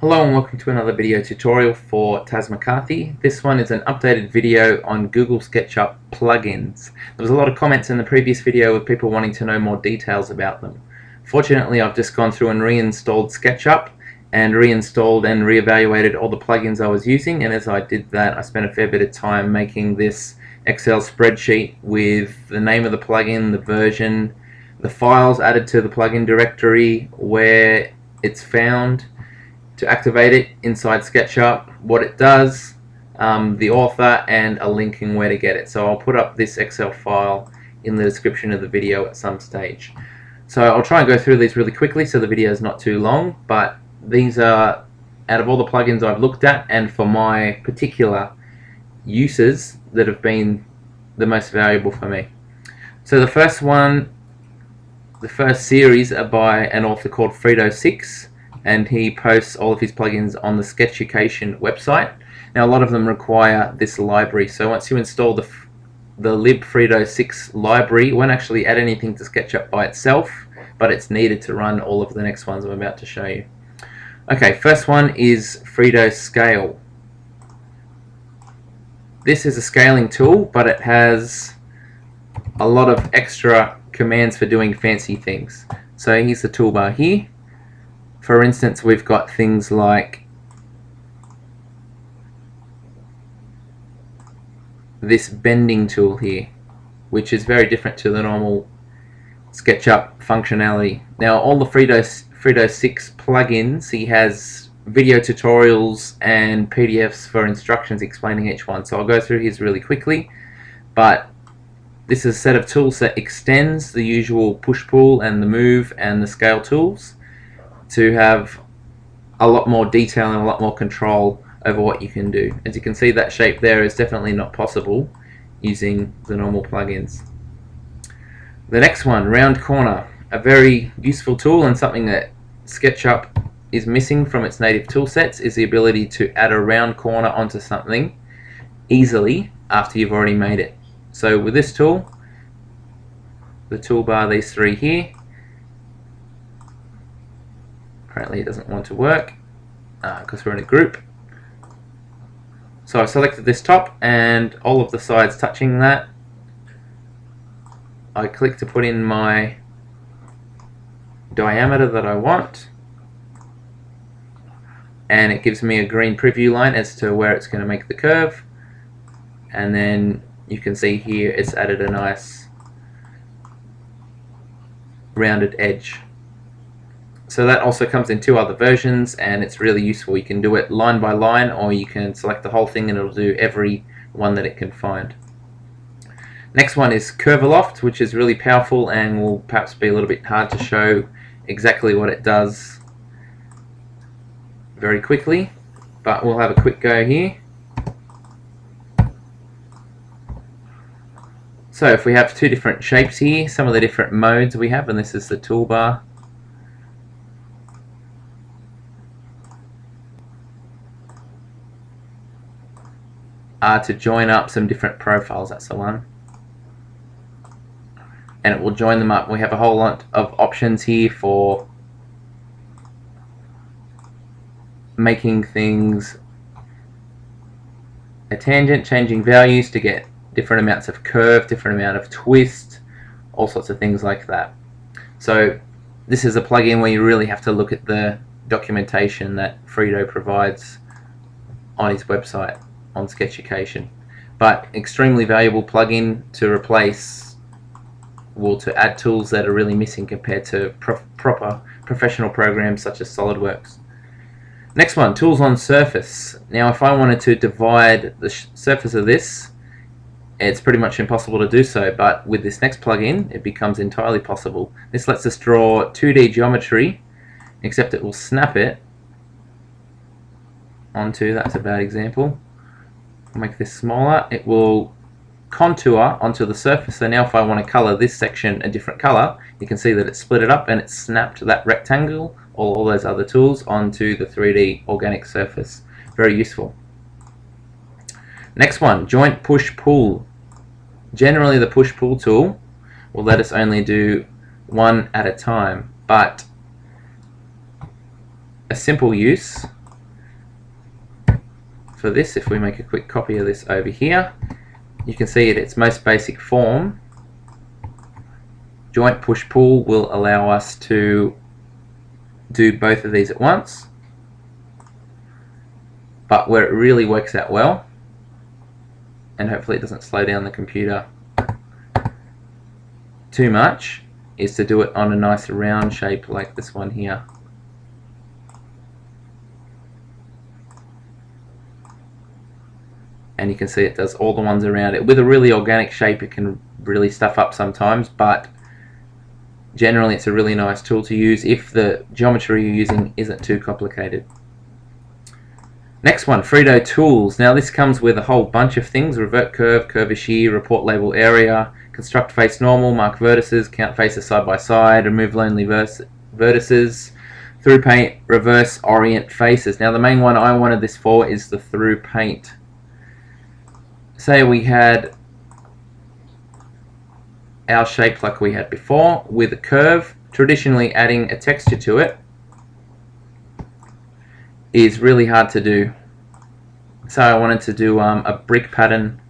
Hello and welcome to another video tutorial for Taz McCarthy. This one is an updated video on Google SketchUp plugins. There was a lot of comments in the previous video with people wanting to know more details about them. Fortunately I've just gone through and reinstalled SketchUp and reinstalled and reevaluated all the plugins I was using and as I did that I spent a fair bit of time making this Excel spreadsheet with the name of the plugin, the version, the files added to the plugin directory, where it's found, to activate it inside SketchUp, what it does, um, the author, and a linking where to get it. So I'll put up this Excel file in the description of the video at some stage. So I'll try and go through these really quickly so the video is not too long, but these are out of all the plugins I've looked at and for my particular uses that have been the most valuable for me. So the first one, the first series are by an author called Fredo6 and he posts all of his plugins on the Sketchucation website. Now a lot of them require this library, so once you install the the libfredo6 library, it won't actually add anything to SketchUp by itself, but it's needed to run all of the next ones I'm about to show you. Okay, first one is Fredo Scale. This is a scaling tool, but it has a lot of extra commands for doing fancy things. So here's the toolbar here for instance, we've got things like this bending tool here, which is very different to the normal SketchUp functionality. Now, all the Fredo 6 plugins, he has video tutorials and PDFs for instructions explaining each one. So I'll go through his really quickly, but this is a set of tools that extends the usual push-pull and the move and the scale tools to have a lot more detail and a lot more control over what you can do. As you can see that shape there is definitely not possible using the normal plugins. The next one, Round Corner, a very useful tool and something that SketchUp is missing from its native toolsets is the ability to add a round corner onto something easily after you've already made it. So with this tool, the toolbar, these three here, Apparently it doesn't want to work because uh, we're in a group. So I selected this top and all of the sides touching that. I click to put in my diameter that I want and it gives me a green preview line as to where it's going to make the curve and then you can see here it's added a nice rounded edge so that also comes in two other versions and it's really useful. You can do it line by line or you can select the whole thing and it'll do every one that it can find. Next one is Curviloft which is really powerful and will perhaps be a little bit hard to show exactly what it does very quickly but we'll have a quick go here. So if we have two different shapes here, some of the different modes we have, and this is the toolbar, uh, to join up some different profiles. That's the one. And it will join them up. We have a whole lot of options here for making things a tangent, changing values to get different amounts of curve, different amount of twist, all sorts of things like that. So this is a plugin where you really have to look at the documentation that Fredo provides on his website on Sketchucation. But extremely valuable plugin to replace, well, to add tools that are really missing compared to pro proper professional programs such as SolidWorks. Next one, tools on surface. Now if I wanted to divide the surface of this, it's pretty much impossible to do so, but with this next plugin, it becomes entirely possible. This lets us draw 2D geometry, except it will snap it onto, that's a bad example, Make this smaller. It will contour onto the surface. So now if I want to color this section a different color, you can see that it split it up and it snapped that rectangle or all those other tools onto the 3D organic surface. Very useful. Next one, joint push-pull. Generally the push-pull tool will let us only do one at a time, but a simple use for this, if we make a quick copy of this over here, you can see at its most basic form, joint push-pull will allow us to do both of these at once. But where it really works out well, and hopefully it doesn't slow down the computer too much, is to do it on a nice round shape like this one here. And you can see it does all the ones around it. With a really organic shape it can really stuff up sometimes but generally it's a really nice tool to use if the geometry you're using isn't too complicated. Next one, FredoTools. Now this comes with a whole bunch of things, revert curve, curve shear, report label area, construct face normal, mark vertices, count faces side by side, remove lonely vertices, through paint, reverse orient faces. Now the main one I wanted this for is the through paint say we had our shape like we had before with a curve, traditionally adding a texture to it is really hard to do. So I wanted to do um, a brick pattern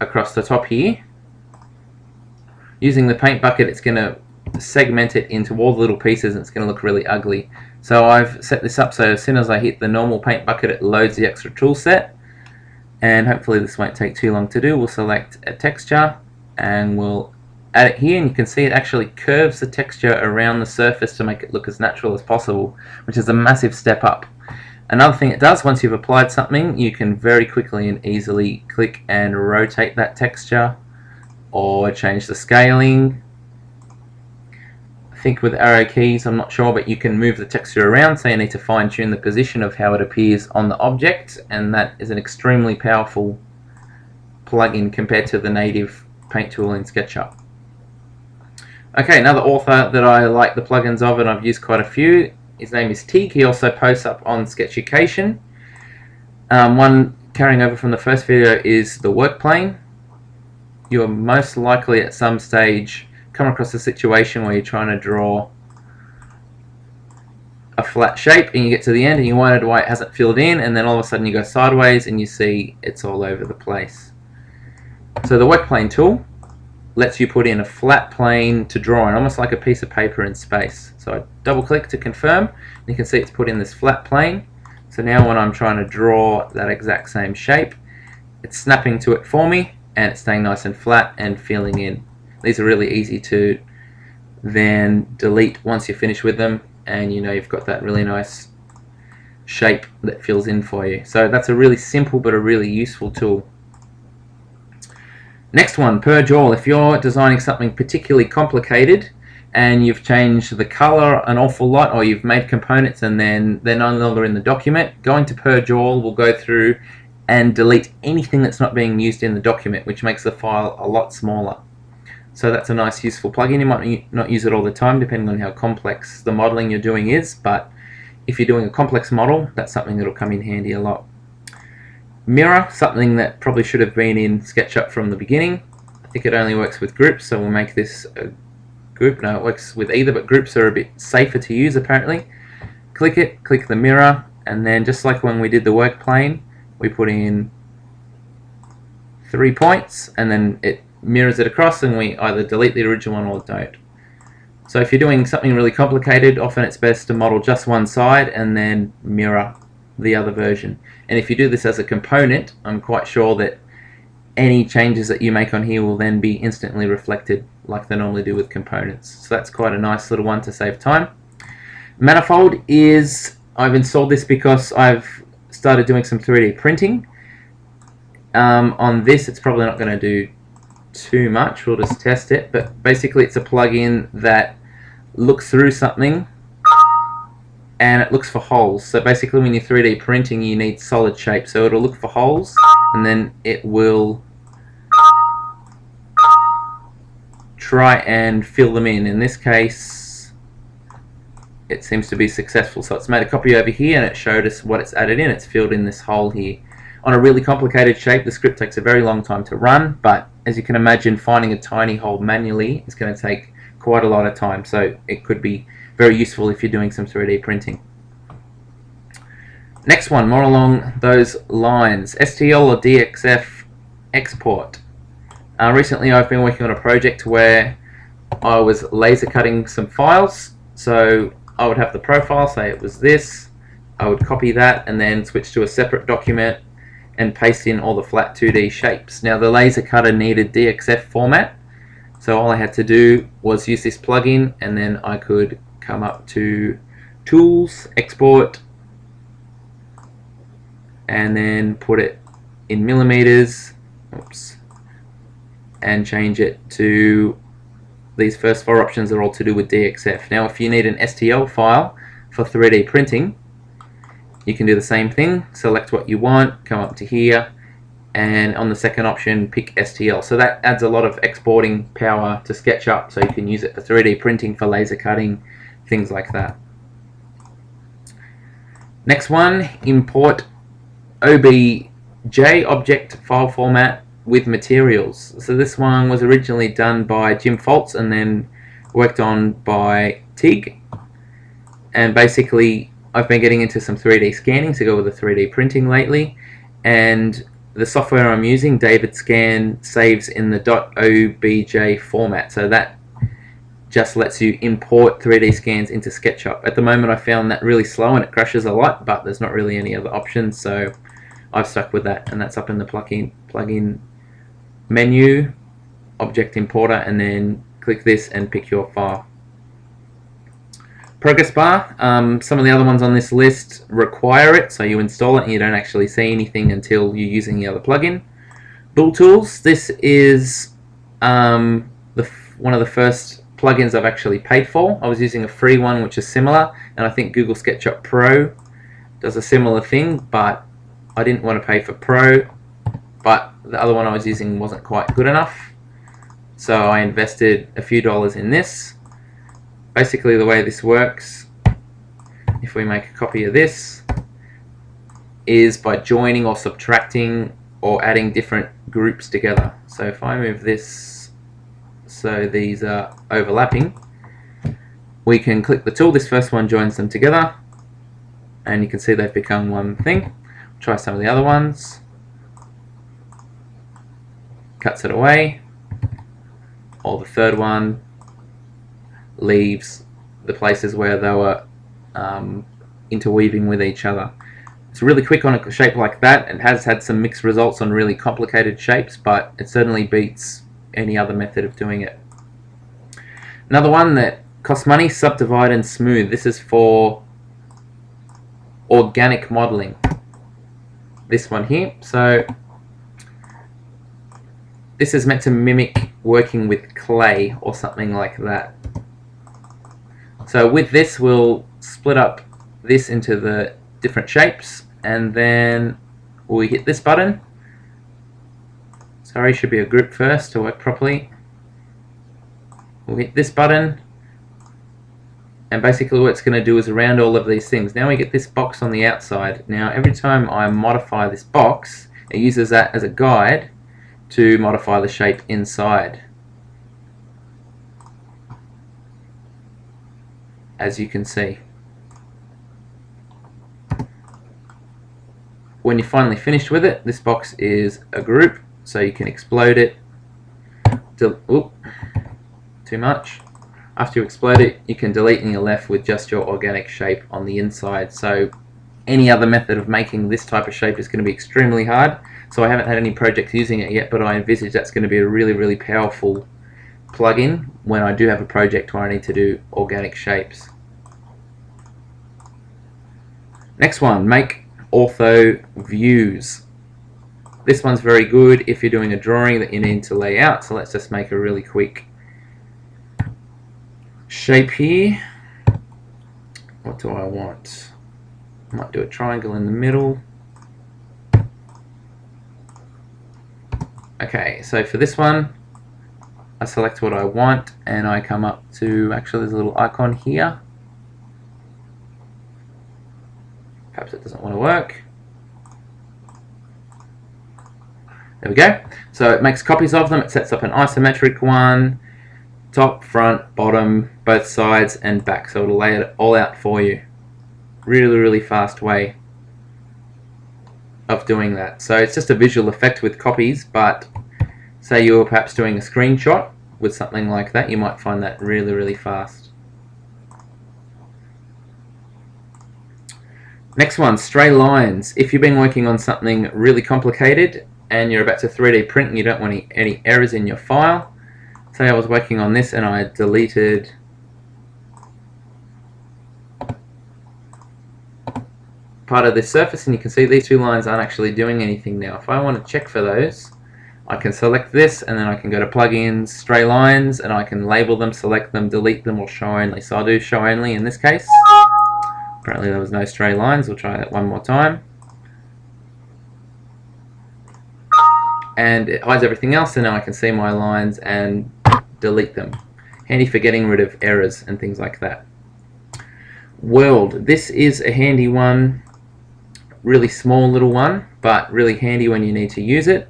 across the top here. Using the paint bucket it's going to segment it into all the little pieces and it's going to look really ugly. So I've set this up so as soon as I hit the normal paint bucket it loads the extra tool set and hopefully this won't take too long to do. We'll select a texture and we'll add it here and you can see it actually curves the texture around the surface to make it look as natural as possible which is a massive step up. Another thing it does once you've applied something you can very quickly and easily click and rotate that texture or change the scaling think with arrow keys, I'm not sure, but you can move the texture around, so you need to fine tune the position of how it appears on the object, and that is an extremely powerful plugin compared to the native paint tool in SketchUp. Okay, another author that I like the plugins of, and I've used quite a few, his name is TIG. He also posts up on Sketchucation. Um, one carrying over from the first video is the work plane. You're most likely at some stage come across a situation where you're trying to draw a flat shape and you get to the end and you wondered why it hasn't filled in and then all of a sudden you go sideways and you see it's all over the place. So the work plane tool lets you put in a flat plane to draw in, almost like a piece of paper in space. So I double click to confirm you can see it's put in this flat plane. So now when I'm trying to draw that exact same shape it's snapping to it for me and it's staying nice and flat and filling in. These are really easy to then delete once you're finished with them and you know you've got that really nice shape that fills in for you. So that's a really simple but a really useful tool. Next one, Purge All. If you're designing something particularly complicated and you've changed the color an awful lot or you've made components and then they're no longer in the document, going to Purge All will go through and delete anything that's not being used in the document which makes the file a lot smaller. So that's a nice useful plugin. You might not use it all the time depending on how complex the modeling you're doing is, but if you're doing a complex model, that's something that'll come in handy a lot. Mirror, something that probably should have been in SketchUp from the beginning. I think it only works with groups, so we'll make this a group. No, it works with either, but groups are a bit safer to use apparently. Click it, click the mirror, and then just like when we did the work plane, we put in three points, and then it mirrors it across and we either delete the original one or don't. So if you're doing something really complicated, often it's best to model just one side and then mirror the other version. And if you do this as a component, I'm quite sure that any changes that you make on here will then be instantly reflected like they normally do with components. So that's quite a nice little one to save time. Manifold is, I've installed this because I've started doing some 3D printing. Um, on this it's probably not going to do too much. We'll just test it. But basically it's a plugin that looks through something and it looks for holes. So basically when you're 3D printing you need solid shape. So it'll look for holes and then it will try and fill them in. In this case it seems to be successful. So it's made a copy over here and it showed us what it's added in. It's filled in this hole here. On a really complicated shape. The script takes a very long time to run but as you can imagine, finding a tiny hole manually is going to take quite a lot of time, so it could be very useful if you're doing some 3D printing. Next one, more along those lines, STL or DXF export. Uh, recently I've been working on a project where I was laser cutting some files, so I would have the profile, say it was this, I would copy that and then switch to a separate document and paste in all the flat 2D shapes. Now the laser cutter needed DXF format, so all I had to do was use this plugin and then I could come up to Tools, Export, and then put it in millimeters oops, and change it to these first four options are all to do with DXF. Now if you need an STL file for 3D printing you can do the same thing select what you want come up to here and on the second option pick STL so that adds a lot of exporting power to SketchUp so you can use it for 3D printing for laser cutting things like that next one import OBJ object file format with materials. So this one was originally done by Jim Foltz and then worked on by TIG. And basically, I've been getting into some 3D scanning to go with the 3D printing lately. And the software I'm using, David Scan, saves in the .obj format. So that just lets you import 3D scans into SketchUp. At the moment I found that really slow and it crashes a lot, but there's not really any other options, so I've stuck with that, and that's up in the plugin plugin menu, object importer, and then click this and pick your file. Progress bar, um, some of the other ones on this list require it, so you install it and you don't actually see anything until you're using the other plugin. BoolTools, this is um, the one of the first plugins I've actually paid for. I was using a free one which is similar, and I think Google SketchUp Pro does a similar thing, but I didn't want to pay for Pro, but the other one I was using wasn't quite good enough. So I invested a few dollars in this. Basically the way this works, if we make a copy of this, is by joining or subtracting or adding different groups together. So if I move this so these are overlapping, we can click the tool. This first one joins them together and you can see they've become one thing. Try some of the other ones. Cuts it away. Or the third one leaves the places where they were um, interweaving with each other. It's really quick on a shape like that. It has had some mixed results on really complicated shapes, but it certainly beats any other method of doing it. Another one that costs money, Subdivide and Smooth. This is for organic modeling this one here. So this is meant to mimic working with clay or something like that. So with this we'll split up this into the different shapes and then we hit this button. Sorry, should be a group first to work properly. We'll hit this button and basically what it's going to do is around all of these things. Now we get this box on the outside. Now every time I modify this box, it uses that as a guide to modify the shape inside. As you can see. When you're finally finished with it, this box is a group, so you can explode it. Oop, too much after you explode it, you can delete and you're left with just your organic shape on the inside. So any other method of making this type of shape is going to be extremely hard. So I haven't had any projects using it yet, but I envisage that's going to be a really, really powerful plugin when I do have a project where I need to do organic shapes. Next one, make ortho views. This one's very good if you're doing a drawing that you need to lay out, so let's just make a really quick shape here. What do I want? I might do a triangle in the middle. Okay, so for this one, I select what I want and I come up to, actually there's a little icon here. Perhaps it doesn't want to work. There we go. So it makes copies of them, it sets up an isometric one, top, front, bottom, both sides and back. So it'll lay it all out for you. Really, really fast way of doing that. So it's just a visual effect with copies, but say you were perhaps doing a screenshot with something like that, you might find that really, really fast. Next one, stray lines. If you've been working on something really complicated and you're about to 3D print and you don't want any, any errors in your file, say I was working on this and I deleted part of this surface and you can see these two lines aren't actually doing anything now. If I want to check for those, I can select this and then I can go to plugins, stray lines, and I can label them, select them, delete them, or show only. So I'll do show only in this case. Apparently there was no stray lines. We'll try that one more time. And it hides everything else, and now I can see my lines and delete them. Handy for getting rid of errors and things like that. Weld. This is a handy one. Really small little one, but really handy when you need to use it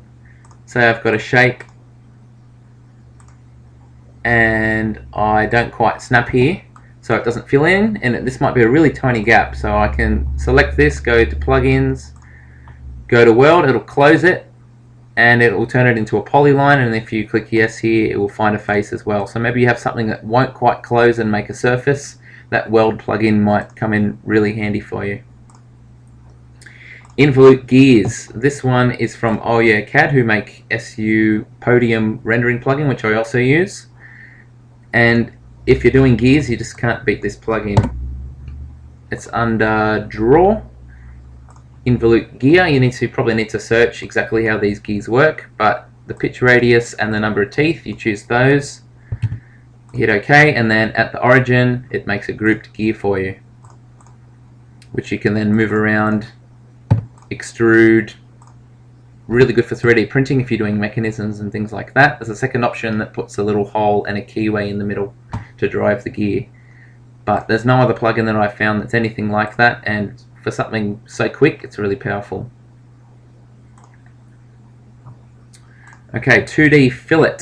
say I've got a shape and I don't quite snap here so it doesn't fill in and this might be a really tiny gap. So I can select this go to plugins go to weld it'll close it and it will turn it into a polyline and if you click yes here it will find a face as well. So maybe you have something that won't quite close and make a surface. That weld plugin might come in really handy for you Involute Gears. This one is from Oh Yeah CAD who make SU Podium rendering plugin which I also use. And if you're doing gears you just can't beat this plugin. It's under Draw. Involute Gear. You need to probably need to search exactly how these gears work but the pitch radius and the number of teeth you choose those. Hit OK and then at the origin it makes a grouped gear for you which you can then move around extrude, really good for 3D printing if you're doing mechanisms and things like that. There's a second option that puts a little hole and a keyway in the middle to drive the gear. But there's no other plugin that I've found that's anything like that and for something so quick it's really powerful. Okay, 2D fillet.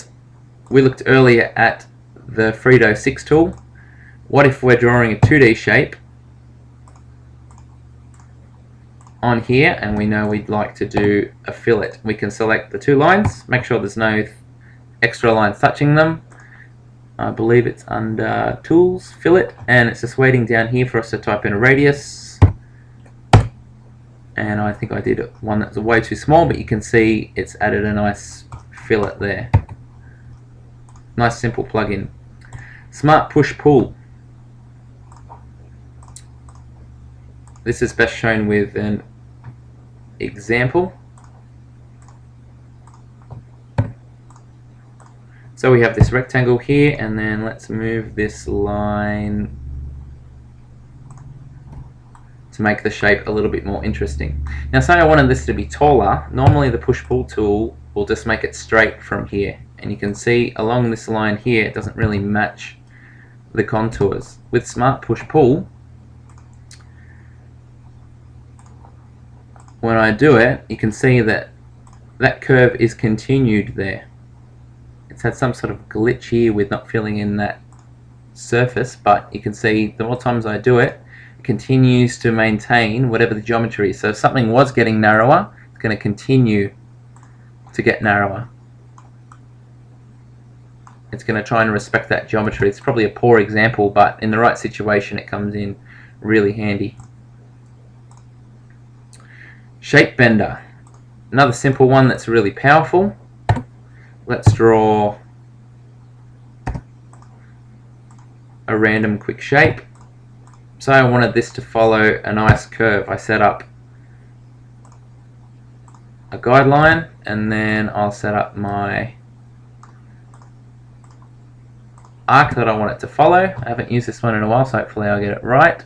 We looked earlier at the Fredo 6 tool. What if we're drawing a 2D shape on here and we know we'd like to do a fillet. We can select the two lines, make sure there's no extra lines touching them. I believe it's under Tools, Fillet, and it's just waiting down here for us to type in a radius. And I think I did one that's way too small, but you can see it's added a nice fillet there. Nice simple plugin. Smart Push Pull. This is best shown with an example. So we have this rectangle here and then let's move this line to make the shape a little bit more interesting. Now say I wanted this to be taller, normally the push-pull tool will just make it straight from here and you can see along this line here it doesn't really match the contours. With Smart Push-Pull when I do it, you can see that that curve is continued there. It's had some sort of glitch here with not filling in that surface, but you can see the more times I do it, it continues to maintain whatever the geometry is. So if something was getting narrower, it's going to continue to get narrower. It's going to try and respect that geometry. It's probably a poor example, but in the right situation it comes in really handy. Shape Bender. Another simple one that's really powerful. Let's draw a random quick shape. So I wanted this to follow a nice curve. I set up a guideline and then I'll set up my arc that I want it to follow. I haven't used this one in a while so hopefully I'll get it right.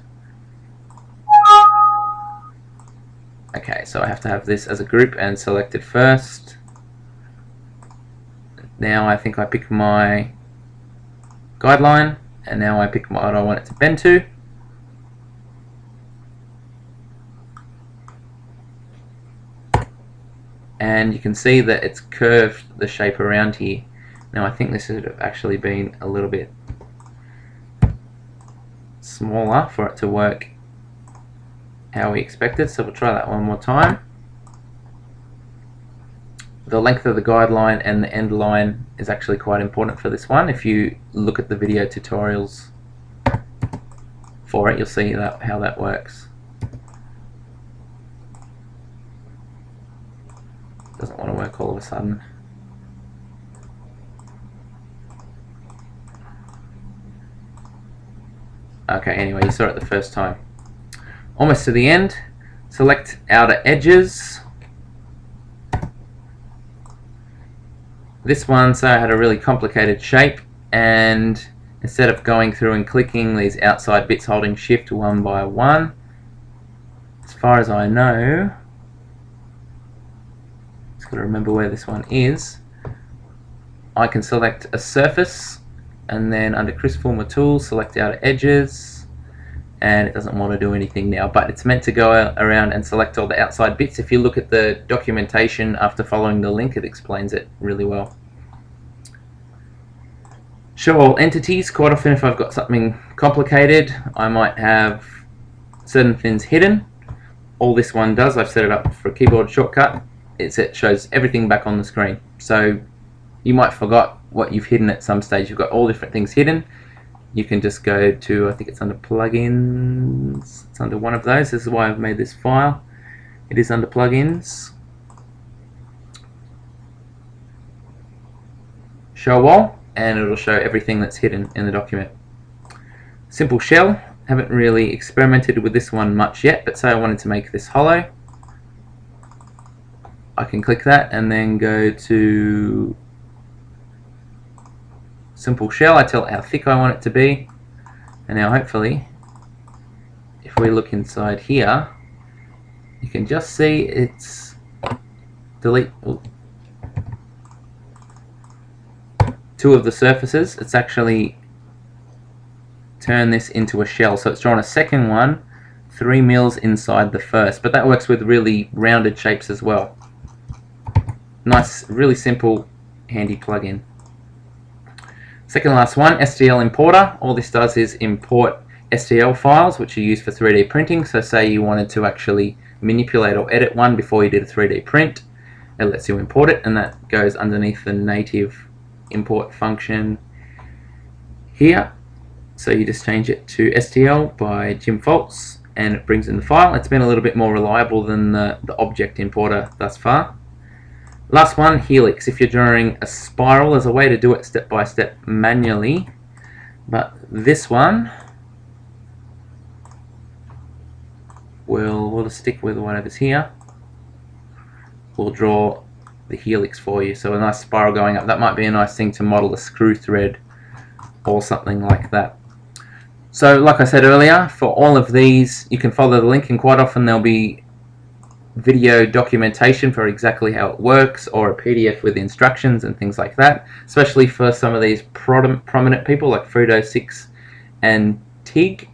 Okay, so I have to have this as a group and select it first. Now I think I pick my guideline and now I pick what I want it to bend to. And you can see that it's curved the shape around here. Now I think this should have actually been a little bit smaller for it to work how we expected so we'll try that one more time the length of the guideline and the end line is actually quite important for this one. If you look at the video tutorials for it, you'll see that how that works. Doesn't want to work all of a sudden. Okay, anyway, you saw it the first time. Almost to the end. Select outer edges. This one, so I had a really complicated shape and instead of going through and clicking these outside bits holding shift one by one, as far as I know, just got to remember where this one is, I can select a surface and then under Chris Fullmer Tools select outer edges and it doesn't want to do anything now. But it's meant to go around and select all the outside bits. If you look at the documentation after following the link it explains it really well. Show all entities quite often if I've got something complicated I might have certain things hidden. All this one does I've set it up for a keyboard shortcut. It shows everything back on the screen. So you might forgot what you've hidden at some stage. You've got all different things hidden. You can just go to, I think it's under plugins. It's under one of those. This is why I've made this file. It is under plugins. Show all, and it'll show everything that's hidden in the document. Simple shell. Haven't really experimented with this one much yet, but say I wanted to make this hollow. I can click that and then go to simple shell. I tell it how thick I want it to be. And now hopefully, if we look inside here, you can just see it's delete ooh, two of the surfaces. It's actually turn this into a shell. So it's drawn a second one, three mils inside the first. But that works with really rounded shapes as well. Nice, really simple, handy plugin. Second last one, STL importer. All this does is import STL files which are used for 3D printing. So say you wanted to actually manipulate or edit one before you did a 3D print, it lets you import it and that goes underneath the native import function here. So you just change it to STL by Jim Foltz and it brings in the file. It's been a little bit more reliable than the, the object importer thus far. Last one, helix. If you're drawing a spiral, there's a way to do it step by step manually. But this one, we'll, we'll stick with whatever's here. We'll draw the helix for you. So a nice spiral going up. That might be a nice thing to model a screw thread or something like that. So like I said earlier, for all of these, you can follow the link and quite often there'll be video documentation for exactly how it works or a PDF with instructions and things like that, especially for some of these prominent people like Fredo6 and Tig.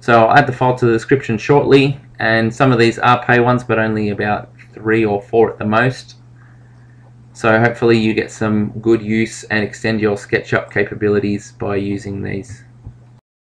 So I'll add the file to the description shortly and some of these are pay ones but only about three or four at the most. So hopefully you get some good use and extend your SketchUp capabilities by using these.